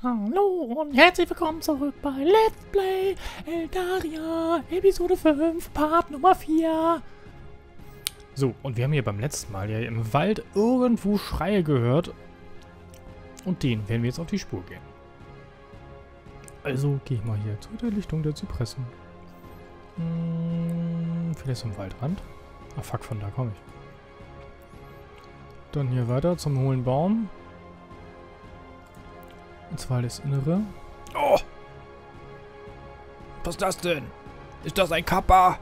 Hallo und herzlich willkommen zurück bei Let's Play Eldaria, Episode 5, Part Nummer 4. So, und wir haben hier beim letzten Mal ja im Wald irgendwo Schreie gehört. Und den werden wir jetzt auf die Spur gehen. Also gehe ich mal hier zu der Lichtung der Zypressen. Hm, vielleicht zum Waldrand. Ah fuck, von da komme ich. Dann hier weiter zum hohlen Baum. Und zwar das Innere. Oh! Was ist das denn? Ist das ein Kappa?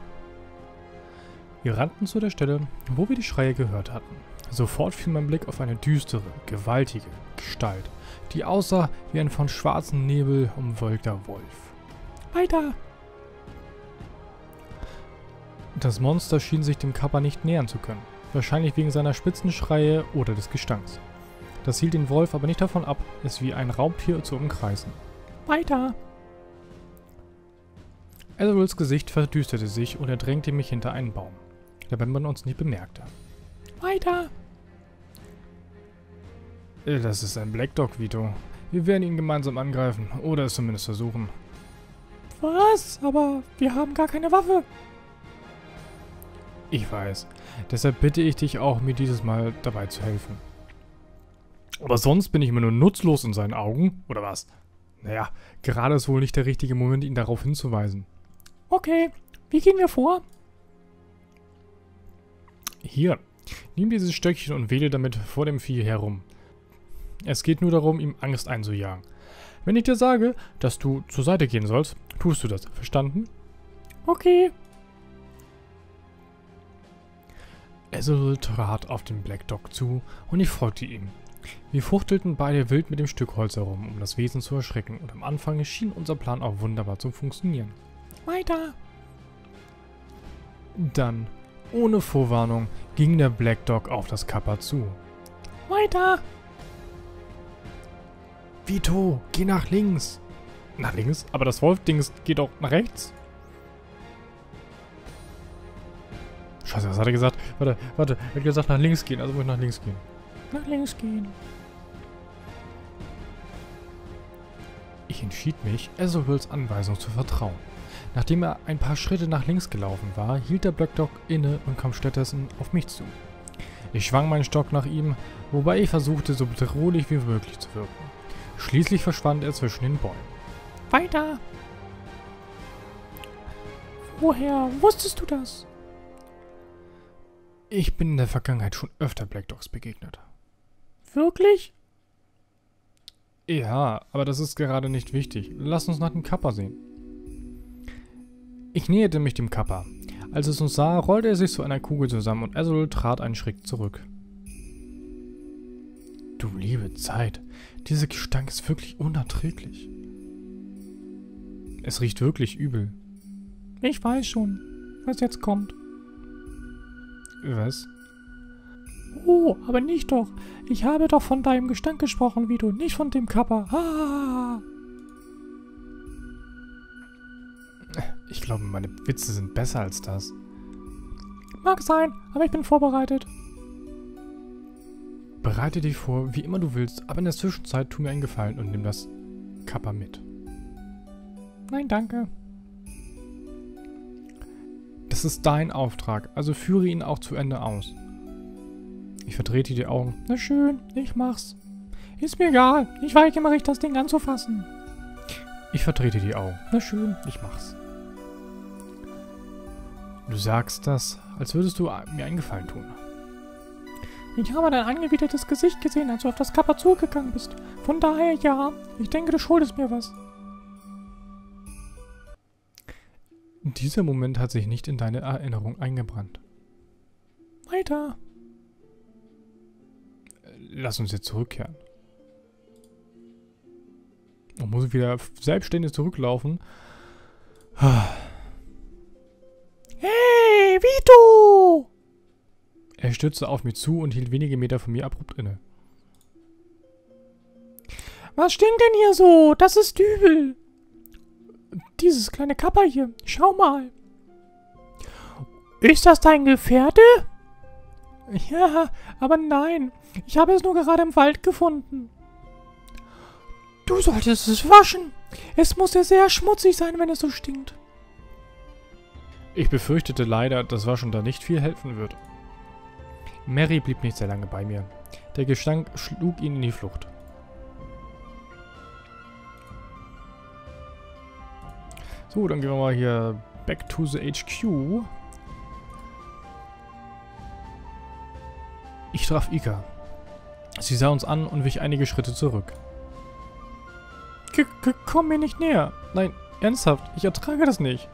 Wir rannten zu der Stelle, wo wir die Schreie gehört hatten. Sofort fiel mein Blick auf eine düstere, gewaltige Gestalt, die aussah wie ein von schwarzem Nebel umwölkter Wolf. Weiter! Das Monster schien sich dem Kappa nicht nähern zu können, wahrscheinlich wegen seiner spitzen Schreie oder des Gestanks. Das hielt den Wolf aber nicht davon ab, es wie ein Raubtier zu umkreisen. Weiter! Etheril's Gesicht verdüsterte sich und er drängte mich hinter einen Baum, dabei man uns nicht bemerkte. Weiter! Das ist ein Black Dog, Vito. Wir werden ihn gemeinsam angreifen, oder es zumindest versuchen. Was? Aber wir haben gar keine Waffe. Ich weiß. Deshalb bitte ich dich auch, mir dieses Mal dabei zu helfen. Aber sonst bin ich immer nur nutzlos in seinen Augen, oder was? Naja, gerade ist wohl nicht der richtige Moment, ihn darauf hinzuweisen. Okay, wie gehen wir vor? Hier, nimm dieses Stöckchen und wähle damit vor dem Vieh herum. Es geht nur darum, ihm Angst einzujagen. Wenn ich dir sage, dass du zur Seite gehen sollst, tust du das. Verstanden? Okay. Ezreal trat auf den Black Dog zu und ich folgte ihm. Wir fuchtelten beide wild mit dem Stück Holz herum, um das Wesen zu erschrecken, und am Anfang schien unser Plan auch wunderbar zu funktionieren. Weiter! Dann, ohne Vorwarnung, ging der Black Dog auf das Kappa zu. Weiter! Vito, geh nach links! Nach links? Aber das Wolf-Dings geht auch nach rechts? Scheiße, was hat er gesagt? Warte, warte, er hat gesagt nach links gehen, also muss ich nach links gehen. Nach links gehen. Ich entschied mich, Ezreals Anweisung zu vertrauen. Nachdem er ein paar Schritte nach links gelaufen war, hielt der Black Dog inne und kam stattdessen auf mich zu. Ich schwang meinen Stock nach ihm, wobei ich versuchte, so bedrohlich wie möglich zu wirken. Schließlich verschwand er zwischen den Bäumen. Weiter! Woher wusstest du das? Ich bin in der Vergangenheit schon öfter Black Dogs begegnet. Wirklich? Ja, aber das ist gerade nicht wichtig. Lass uns nach dem Kappa sehen. Ich näherte mich dem Kappa. Als es uns sah, rollte er sich zu einer Kugel zusammen und Ezreal trat einen Schritt zurück. Du liebe Zeit, dieser Gestank ist wirklich unerträglich. Es riecht wirklich übel. Ich weiß schon, was jetzt kommt. Was? Oh, aber nicht doch. Ich habe doch von deinem Gestank gesprochen, Vito, nicht von dem Kappa. Ah. Ich glaube, meine Witze sind besser als das. Mag sein, aber ich bin vorbereitet. Bereite dich vor, wie immer du willst, aber in der Zwischenzeit tu mir einen Gefallen und nimm das Kappa mit. Nein, danke. Das ist dein Auftrag, also führe ihn auch zu Ende aus. Ich verdrehte die Augen. Na schön, ich mach's. Ist mir egal. Ich weige immer recht, das Ding anzufassen. Ich verdrehte die Augen. Na schön, ich mach's. Du sagst das, als würdest du mir einen Gefallen tun. Ich habe dein angewidertes Gesicht gesehen, als du auf das Kappa zugegangen bist. Von daher ja, ich denke, du schuldest mir was. Dieser Moment hat sich nicht in deine Erinnerung eingebrannt. Weiter. Lass uns jetzt zurückkehren. Und muss ich wieder selbstständig zurücklaufen. Hey, Vito! Er stürzte auf mich zu und hielt wenige Meter von mir abrupt inne. Was stinkt denn hier so? Das ist übel. Dieses kleine Kappa hier. Schau mal. Ist das dein Gefährte? Ja, aber nein. Ich habe es nur gerade im Wald gefunden. Du solltest es waschen. Es muss ja sehr schmutzig sein, wenn es so stinkt. Ich befürchtete leider, dass Waschen da nicht viel helfen wird. Mary blieb nicht sehr lange bei mir. Der Gestank schlug ihn in die Flucht. So, dann gehen wir mal hier back to the HQ. Ich traf Ika. Sie sah uns an und wich einige Schritte zurück. K -k komm mir nicht näher. Nein, ernsthaft, ich ertrage das nicht.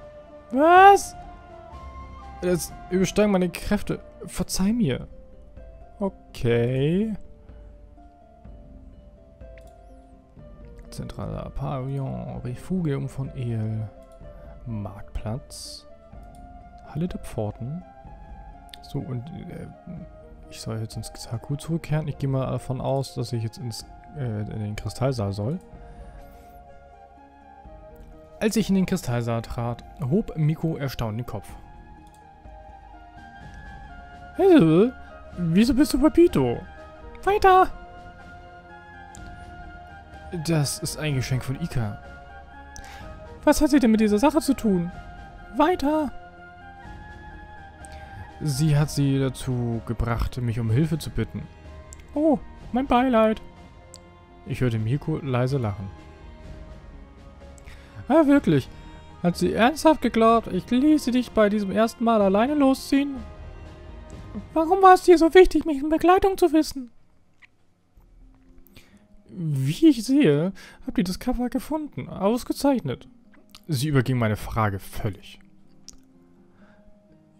Was? Das übersteigen meine Kräfte. Verzeih mir. Okay. Zentraler Pavillon, Refugium von El. Marktplatz. Halle der Pforten. So, und äh, ich soll jetzt ins HQ zurückkehren. Ich gehe mal davon aus, dass ich jetzt ins, äh, in den Kristallsaal soll. Als ich in den Kristallsaal trat, hob Miko erstaunt den Kopf. Hey, wieso bist du Papito? Weiter! Das ist ein Geschenk von Ika. Was hat sie denn mit dieser Sache zu tun? Weiter! Sie hat sie dazu gebracht, mich um Hilfe zu bitten. Oh, mein Beileid. Ich hörte Miko leise lachen. Ah, wirklich? Hat sie ernsthaft geglaubt, ich ließe dich bei diesem ersten Mal alleine losziehen? Warum war es dir so wichtig, mich in Begleitung zu wissen? Wie ich sehe, habt ihr das Cover gefunden. Ausgezeichnet. Sie überging meine Frage völlig.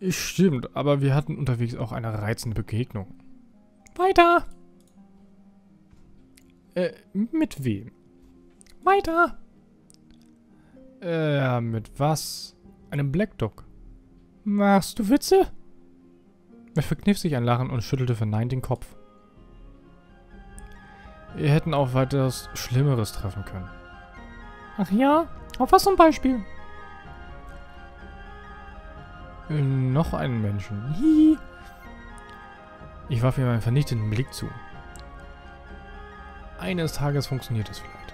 Stimmt, aber wir hatten unterwegs auch eine reizende Begegnung. Weiter! Äh, mit wem? Weiter! Äh, mit was? Einem Black Dog. Machst du Witze? Er verkniff sich ein Lachen und schüttelte verneint den Kopf. Wir hätten auch weiteres Schlimmeres treffen können. Ach ja? Auf was zum Beispiel? Äh, noch einen Menschen. Hihi. Ich warf ihm einen vernichtenden Blick zu. Eines Tages funktioniert es vielleicht.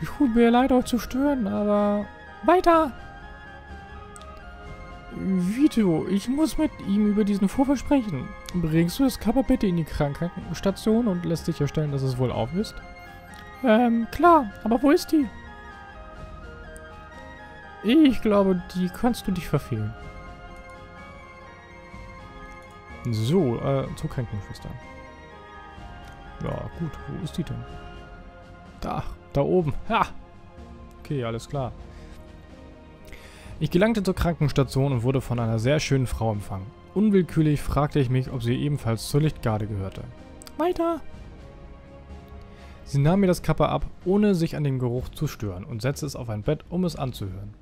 Ich tut mir leid, euch zu stören, aber... Weiter! Vito, ich muss mit ihm über diesen Vorfall sprechen. Bringst du das Kappa bitte in die Krankenstation und lässt sicherstellen, dass es wohl auf ist? Ähm, klar. Aber wo ist die? Ich glaube, die kannst du dich verfehlen. So, äh, zur Krankenschwester. Ja, gut. Wo ist die denn? Da, da oben. Ha! Okay, alles klar. Ich gelangte zur Krankenstation und wurde von einer sehr schönen Frau empfangen. Unwillkürlich fragte ich mich, ob sie ebenfalls zur Lichtgarde gehörte. Weiter! Sie nahm mir das Kappa ab, ohne sich an dem Geruch zu stören, und setzte es auf ein Bett, um es anzuhören.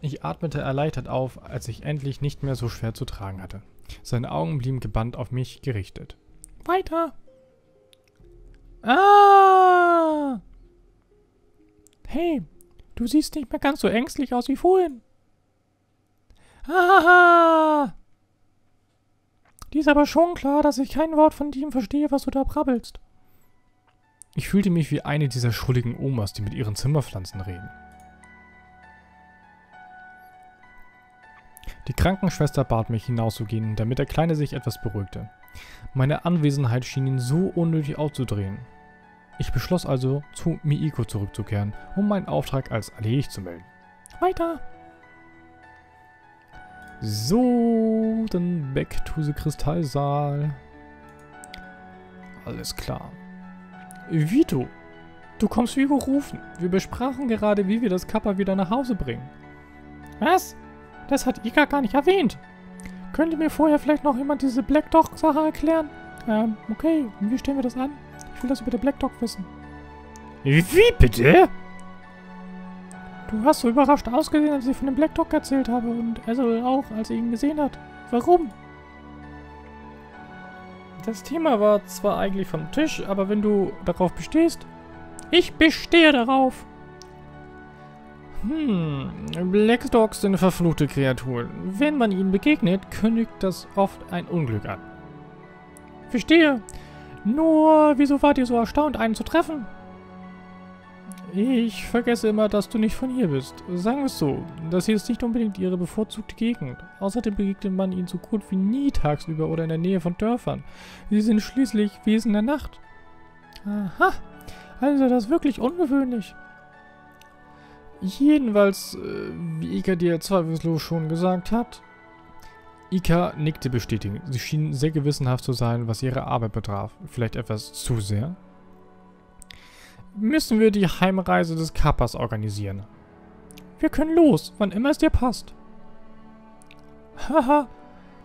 Ich atmete erleichtert auf, als ich endlich nicht mehr so schwer zu tragen hatte. Seine Augen blieben gebannt auf mich gerichtet. Weiter! Ah! Hey, du siehst nicht mehr ganz so ängstlich aus wie vorhin. Hahaha! Dir ist aber schon klar, dass ich kein Wort von dem verstehe, was du da brabbelst. Ich fühlte mich wie eine dieser schrulligen Omas, die mit ihren Zimmerpflanzen reden. Die Krankenschwester bat mich hinauszugehen, damit der Kleine sich etwas beruhigte. Meine Anwesenheit schien ihn so unnötig aufzudrehen. Ich beschloss also, zu Miiko zurückzukehren, um meinen Auftrag als erledigt zu melden. Weiter! So, dann back to the Kristallsaal. Alles klar. Vito, du kommst wie gerufen. Wir besprachen gerade, wie wir das Kappa wieder nach Hause bringen. Was? Das hat Ika gar nicht erwähnt. Könnte mir vorher vielleicht noch jemand diese Black Dog-Sache erklären? Ähm, okay. Und wie stellen wir das an? Ich will das über den Black Dog wissen. Wie bitte? Du hast so überrascht ausgesehen, als ich von dem Black Dog erzählt habe und Ezreal auch, als er ihn gesehen hat. Warum? Das Thema war zwar eigentlich vom Tisch, aber wenn du darauf bestehst... Ich bestehe darauf. Hm, Black Dogs sind verfluchte Kreaturen. Wenn man ihnen begegnet, kündigt das oft ein Unglück an. Verstehe. Nur, wieso wart ihr so erstaunt, einen zu treffen? Ich vergesse immer, dass du nicht von hier bist. Sagen wir es so, das hier ist nicht unbedingt ihre bevorzugte Gegend. Außerdem begegnet man ihnen so gut wie nie tagsüber oder in der Nähe von Dörfern. Sie sind schließlich Wesen der Nacht. Aha, also das ist wirklich ungewöhnlich. Jedenfalls, äh, wie Ika dir zweifellos schon gesagt hat. Ika nickte bestätigend. Sie schien sehr gewissenhaft zu sein, was ihre Arbeit betraf. Vielleicht etwas zu sehr müssen wir die Heimreise des Kappas organisieren. Wir können los, wann immer es dir passt. Haha,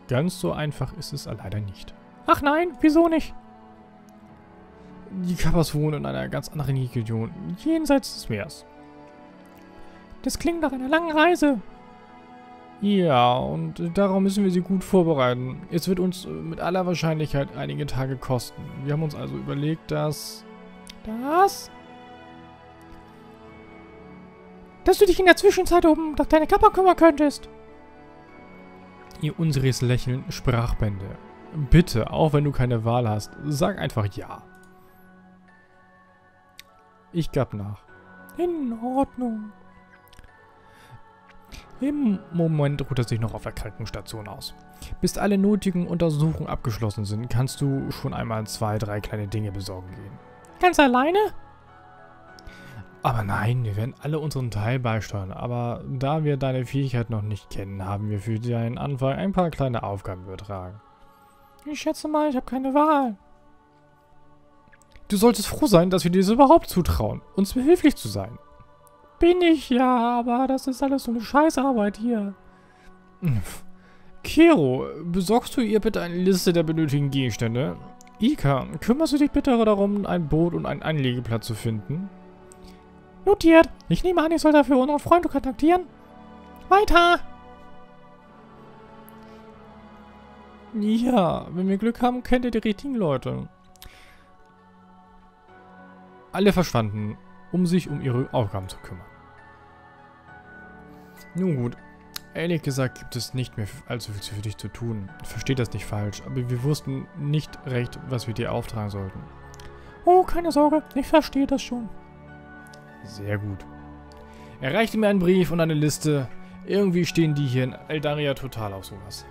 ganz so einfach ist es leider nicht. Ach nein, wieso nicht? Die Kappas wohnen in einer ganz anderen Region, jenseits des Meeres. Das klingt nach einer langen Reise. Ja, und darum müssen wir sie gut vorbereiten. Es wird uns mit aller Wahrscheinlichkeit einige Tage kosten. Wir haben uns also überlegt, dass... Das? dass du dich in der Zwischenzeit um deine Kappa kümmern könntest. Ihr unseres Lächeln sprach Bände. Bitte, auch wenn du keine Wahl hast, sag einfach ja. Ich gab nach. In Ordnung. Im Moment ruht er sich noch auf der Krankenstation aus. Bis alle nötigen Untersuchungen abgeschlossen sind, kannst du schon einmal zwei, drei kleine Dinge besorgen gehen. Ganz alleine? Aber nein, wir werden alle unseren Teil beisteuern. Aber da wir deine Fähigkeit noch nicht kennen, haben wir für deinen Anfang ein paar kleine Aufgaben übertragen. Ich schätze mal, ich habe keine Wahl. Du solltest froh sein, dass wir dir das überhaupt zutrauen, uns behilflich zu sein. Bin ich ja, aber das ist alles so eine Scheißarbeit hier. Kero, besorgst du ihr bitte eine Liste der benötigten Gegenstände? Ika, kümmerst du dich bitte darum, ein Boot und einen Anlegeplatz zu finden? Notiert. Ich nehme an, ich soll dafür unsere Freunde kontaktieren. Weiter. Ja, wenn wir Glück haben, kennt ihr die richtigen Leute. Alle verschwanden, um sich um ihre Aufgaben zu kümmern. Nun gut, ehrlich gesagt gibt es nicht mehr allzu viel für dich zu tun. Versteht das nicht falsch, aber wir wussten nicht recht, was wir dir auftragen sollten. Oh, keine Sorge, ich verstehe das schon. Sehr gut. Er reichte mir einen Brief und eine Liste. Irgendwie stehen die hier in Eldaria total auf sowas.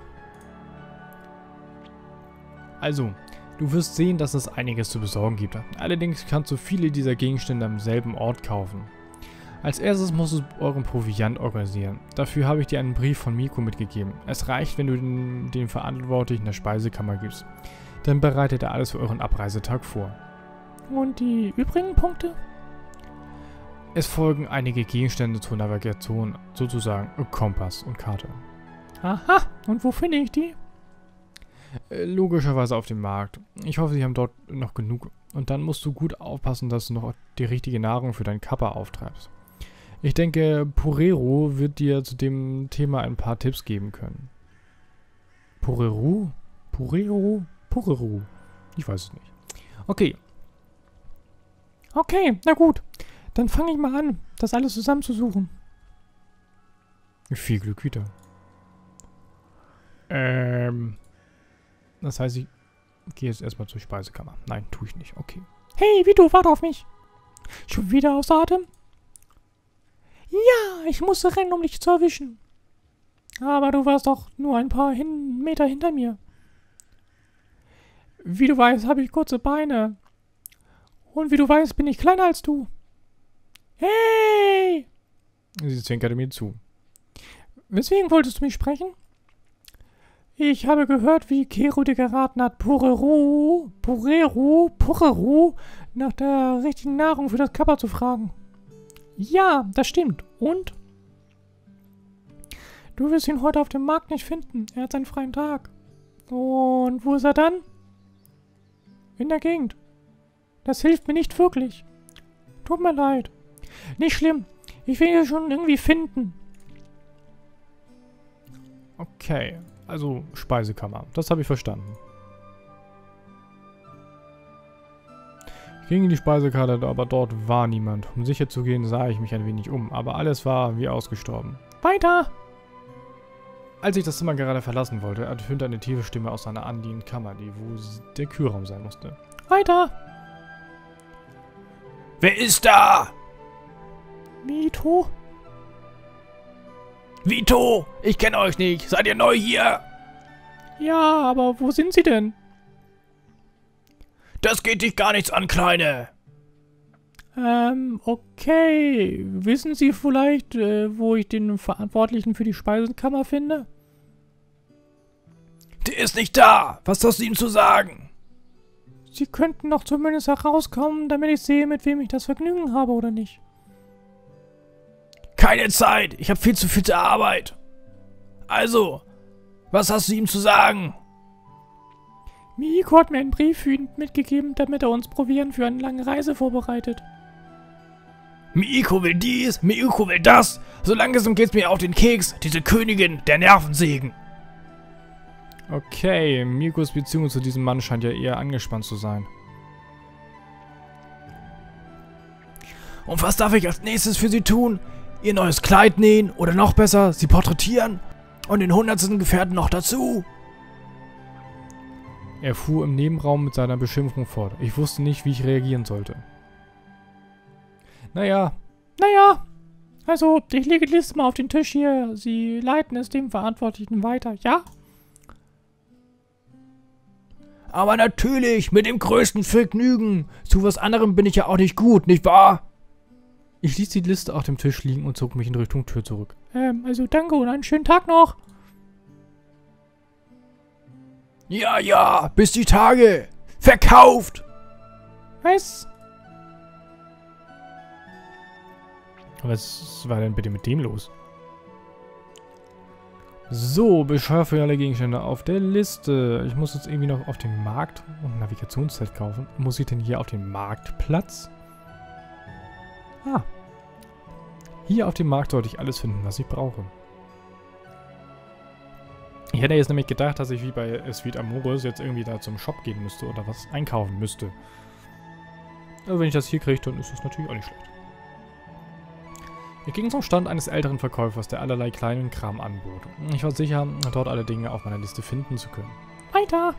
Also, du wirst sehen, dass es einiges zu besorgen gibt. Allerdings kannst du viele dieser Gegenstände am selben Ort kaufen. Als erstes musst du euren Proviant organisieren. Dafür habe ich dir einen Brief von Miko mitgegeben. Es reicht, wenn du den, den Verantwortlichen der Speisekammer gibst. Dann bereitet er alles für euren Abreisetag vor. Und die übrigen Punkte? Es folgen einige Gegenstände zur Navigation, sozusagen Kompass und Karte. Aha, und wo finde ich die? Äh, logischerweise auf dem Markt. Ich hoffe, sie haben dort noch genug. Und dann musst du gut aufpassen, dass du noch die richtige Nahrung für deinen Kappa auftreibst. Ich denke, Porero wird dir zu dem Thema ein paar Tipps geben können. Porero? Porero? Porero? Ich weiß es nicht. Okay. Okay, na gut. Dann fange ich mal an, das alles zusammenzusuchen. Viel Glück wieder. Ähm. Das heißt, ich gehe jetzt erstmal zur Speisekammer. Nein, tue ich nicht. Okay. Hey, Vito, warte auf mich. Schon wieder aus Atem? Ja, ich musste rennen, um dich zu erwischen. Aber du warst doch nur ein paar hin Meter hinter mir. Wie du weißt, habe ich kurze Beine. Und wie du weißt, bin ich kleiner als du. Hey! Sie zwinkerte mir zu. Weswegen wolltest du mich sprechen? Ich habe gehört, wie Kero dir geraten hat, Pureru, Pureru, Pureru nach der richtigen Nahrung für das Kappa zu fragen. Ja, das stimmt. Und? Du wirst ihn heute auf dem Markt nicht finden. Er hat seinen freien Tag. Und wo ist er dann? In der Gegend. Das hilft mir nicht wirklich. Tut mir leid. Nicht schlimm. Ich will ihn schon irgendwie finden. Okay, also Speisekammer. Das habe ich verstanden. Ging in die Speisekarte, aber dort war niemand. Um sicher zu gehen, sah ich mich ein wenig um, aber alles war wie ausgestorben. Weiter! Als ich das Zimmer gerade verlassen wollte, ertönte eine tiefe Stimme aus einer anliegenden Kammer, die wo der Kühlraum sein musste. Weiter! Wer ist da? Mito? Vito, ich kenne euch nicht. Seid ihr neu hier? Ja, aber wo sind Sie denn? Das geht dich gar nichts an, Kleine. Ähm, okay. Wissen Sie vielleicht, äh, wo ich den Verantwortlichen für die Speisenkammer finde? Der ist nicht da. Was hast du ihm zu sagen? Sie könnten doch zumindest herauskommen, damit ich sehe, mit wem ich das Vergnügen habe oder nicht. Keine Zeit. Ich habe viel zu viel Arbeit. Also, was hast du ihm zu sagen? Miko hat mir einen Brief für ihn mitgegeben, damit er uns Proviant für eine lange Reise vorbereitet. Miiko will dies, Miiko will das. So langsam geht's mir auf den Keks, diese Königin der Nervensägen. Okay, Mikos Beziehung zu diesem Mann scheint ja eher angespannt zu sein. Und was darf ich als nächstes für sie tun? Ihr neues Kleid nähen oder noch besser, sie porträtieren? Und den hundertsten Gefährten noch dazu? Er fuhr im Nebenraum mit seiner Beschimpfung fort. Ich wusste nicht, wie ich reagieren sollte. Naja, Naja, also, ich lege die Liste mal auf den Tisch hier. Sie leiten es dem Verantwortlichen weiter, ja? Aber natürlich, mit dem größten Vergnügen. Zu was anderem bin ich ja auch nicht gut, nicht wahr? ich ließ die Liste auf dem Tisch liegen und zog mich in Richtung Tür zurück. Ähm, also danke und einen schönen Tag noch. Ja, ja, bis die Tage. Verkauft! Was? Was war denn bitte mit dem los? So, Bescheid für alle Gegenstände auf der Liste. Ich muss jetzt irgendwie noch auf dem Markt und Navigationszeit kaufen. Muss ich denn hier auf den Marktplatz? Ah. Hier auf dem Markt sollte ich alles finden, was ich brauche. Ich hätte jetzt nämlich gedacht, dass ich wie bei Sweet Amores jetzt irgendwie da zum Shop gehen müsste oder was einkaufen müsste. Aber wenn ich das hier kriege, dann ist das natürlich auch nicht schlecht. Ich ging zum Stand eines älteren Verkäufers, der allerlei kleinen Kram anbot. Ich war sicher, dort alle Dinge auf meiner Liste finden zu können. Weiter.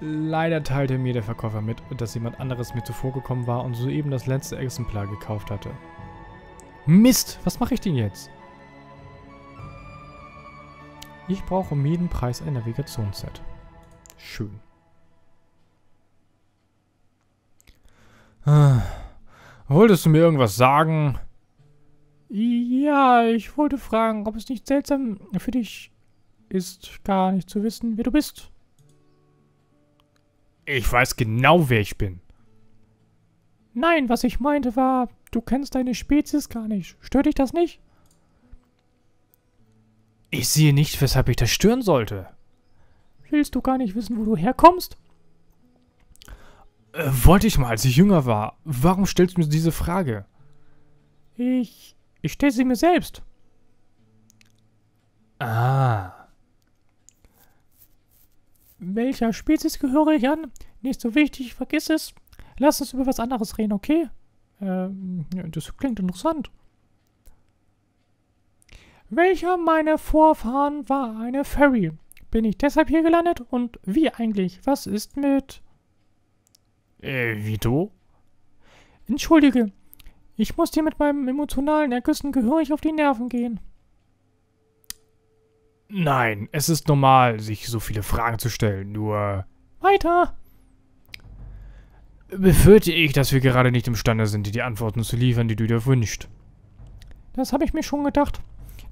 Leider teilte mir der Verkäufer mit, dass jemand anderes mir zuvorgekommen war und soeben das letzte Exemplar gekauft hatte. Mist, was mache ich denn jetzt? Ich brauche um jeden Preis ein Navigationsset. Schön. Ah, wolltest du mir irgendwas sagen? Ja, ich wollte fragen, ob es nicht seltsam für dich ist, gar nicht zu wissen, wer du bist. Ich weiß genau, wer ich bin. Nein, was ich meinte war, du kennst deine Spezies gar nicht. Stört dich das nicht? Ich sehe nicht, weshalb ich das stören sollte. Willst du gar nicht wissen, wo du herkommst? Äh, wollte ich mal, als ich jünger war. Warum stellst du mir diese Frage? Ich. Ich stelle sie mir selbst. Ah. Welcher Spezies gehöre ich an? Nicht so wichtig, vergiss es. Lass uns über was anderes reden, okay? Ähm, das klingt interessant. Welcher meiner Vorfahren war eine Fairy? Bin ich deshalb hier gelandet? Und wie eigentlich? Was ist mit... Äh, Vito? Entschuldige, ich muss dir mit meinem emotionalen Ergüssen gehörig auf die Nerven gehen. Nein, es ist normal, sich so viele Fragen zu stellen, nur Weiter! befürchte ich, dass wir gerade nicht imstande sind, dir die Antworten zu liefern, die du dir wünschst. Das habe ich mir schon gedacht.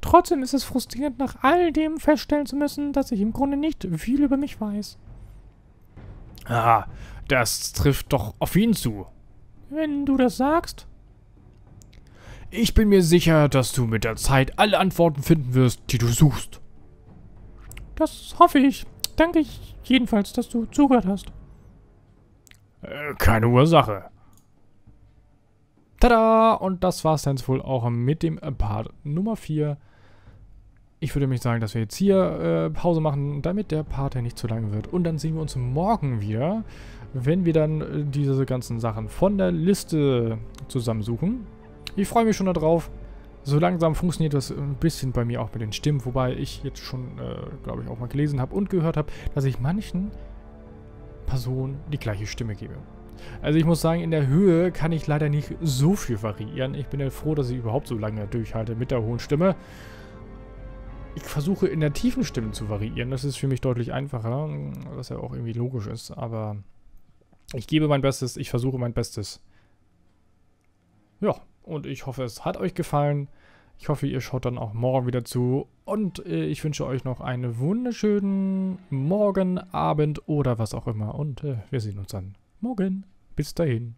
Trotzdem ist es frustrierend, nach all dem feststellen zu müssen, dass ich im Grunde nicht viel über mich weiß. Ah, das trifft doch auf ihn zu. Wenn du das sagst. Ich bin mir sicher, dass du mit der Zeit alle Antworten finden wirst, die du suchst. Das hoffe ich. Danke ich jedenfalls, dass du zugehört hast. Äh, keine Ursache. Tada! Und das war's dann wohl auch mit dem Part Nummer 4. Ich würde mich sagen, dass wir jetzt hier äh, Pause machen, damit der Part ja nicht zu lang wird. Und dann sehen wir uns morgen wieder, wenn wir dann äh, diese ganzen Sachen von der Liste zusammensuchen. Ich freue mich schon darauf. So langsam funktioniert das ein bisschen bei mir auch mit den Stimmen, wobei ich jetzt schon, äh, glaube ich, auch mal gelesen habe und gehört habe, dass ich manchen Personen die gleiche Stimme gebe. Also ich muss sagen, in der Höhe kann ich leider nicht so viel variieren. Ich bin ja froh, dass ich überhaupt so lange durchhalte mit der hohen Stimme. Ich versuche in der tiefen Stimme zu variieren. Das ist für mich deutlich einfacher, was ja auch irgendwie logisch ist. Aber ich gebe mein Bestes, ich versuche mein Bestes. Ja, und ich hoffe, es hat euch gefallen. Ich hoffe, ihr schaut dann auch morgen wieder zu. Und äh, ich wünsche euch noch einen wunderschönen Morgen, Abend oder was auch immer. Und äh, wir sehen uns dann morgen. Bis dahin.